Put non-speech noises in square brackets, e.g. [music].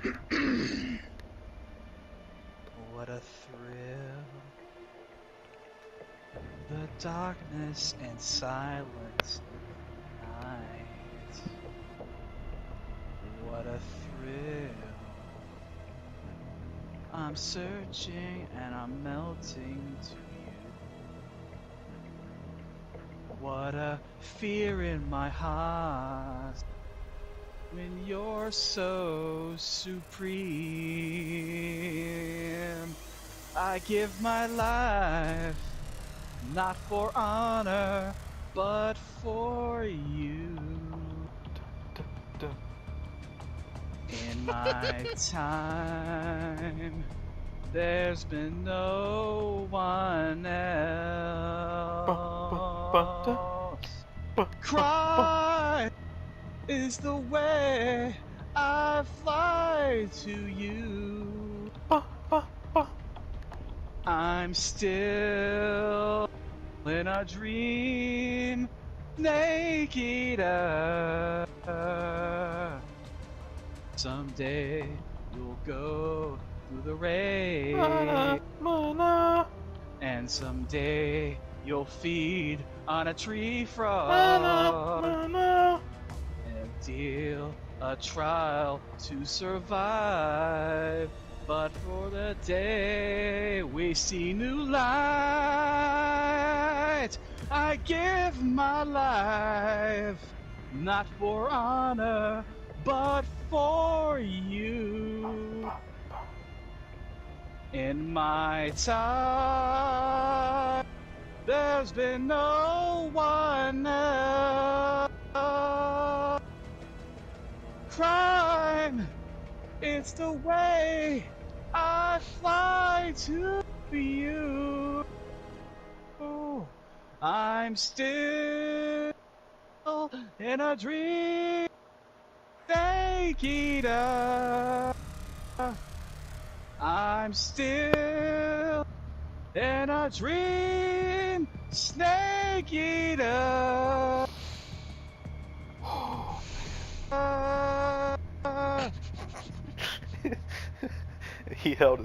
what a thrill. The darkness and silence night. What a thrill. I'm searching and I'm melting to you. What a fear in my heart when you're so supreme. I give my life not for honor, but for you. In [laughs] my time, there's been no one else. Cry is the way I fly to you. I'm still in a dream, naked. Someday you'll go through the rain, and someday you'll feed on a tree frog trial to survive. But for the day we see new light, I give my life not for honor, but for you. In my time, there's been no one else. It's the way I fly to you. I'm still in a dream. It up. I'm still in a dream. Snake eater. [laughs] he held